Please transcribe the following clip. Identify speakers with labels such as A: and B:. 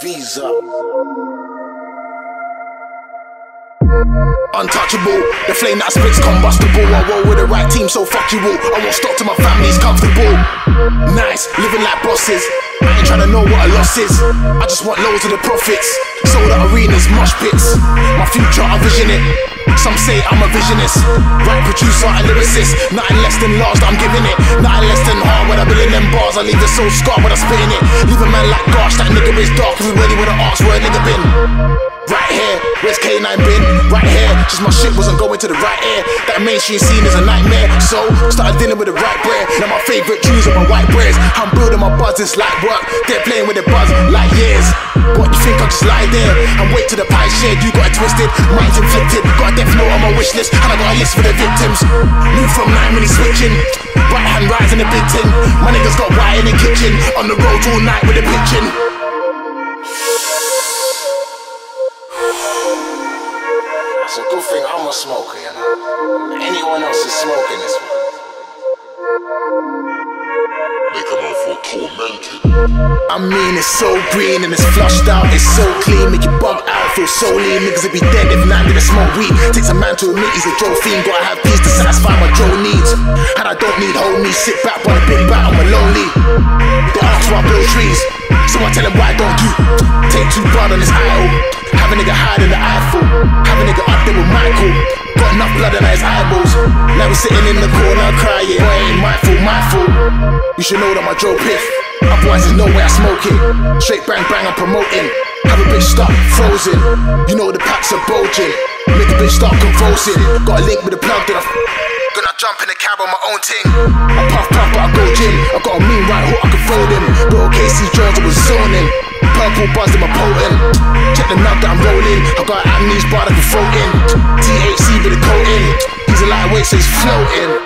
A: Visa. Untouchable, the flame that spits combustible. I roll with the right team, so fuck you all. I won't stop till my family's comfortable. Nice, living like bosses. I ain't trying to know what a loss is. I just want loads of the profits. Sold out arenas, mosh pits. My future, I vision it. Some say I'm a visionist. Right producer and lyricist. Nothing less than large I'm giving it. Nothing less than hard when I build in them bars. I leave it so scarred when I spit in it. Leave a man like gosh, that nigga is dark. Everybody wanna ask where a nigga been. Right here, where's K9 been? Right here, just my shit wasn't going to the right ear. That mainstream scene is a nightmare. So, started dealing with the right bread. Now my favorite tunes are my white breads. I'm building my buzz, it's like work. They're playing with the buzz like years. What you think I just lie there and wait till the pie shared? You got it twisted, mine's inflicted. Got a death note on my wish list, and I got a list for the victims. Move from nine when he's switching. Right hand rising the big tin. My niggas got white in the kitchen. On the road all night with the pitching. It's a good thing I'm a smoker, you know. Anyone else is smoking this one.
B: Make a man feel tormented.
A: I mean, it's so green and it's flushed out, it's so clean, make you bug out, feel so lean. Niggas would be dead if none didn't smoke weed. Takes a man to admit he's a Joe fiend, gotta have peace to satisfy my Joe needs. And I don't need homies, sit back by the big bat, I'm lonely. They ask why I build trees, so I tell them why don't you take two blood on this idol? Have a nigga hide in the Eiffel, have a nigga up there with Michael. Got enough blood in his eyeballs. Now he's sitting in the corner crying. Boy, ain't my fault, my fault. You should know that my Joe piff. Otherwise, there's no way I smoke it. Straight bang bang, I'm promoting. Have a bitch start frozen. You know the packs are bulging. Make a bitch start convulsing. Got a link with a plug that I. Gonna jump in the cab on my own ting. I puff puff, but I go gym. I got a mean right hook, I can fold him. Little Casey Jones, I was zoning. Purple buzz in my potent. Check the nut that I'm rolling. I got amnesia bar that can float in. THC with a coating. He's a lightweight, so he's floating.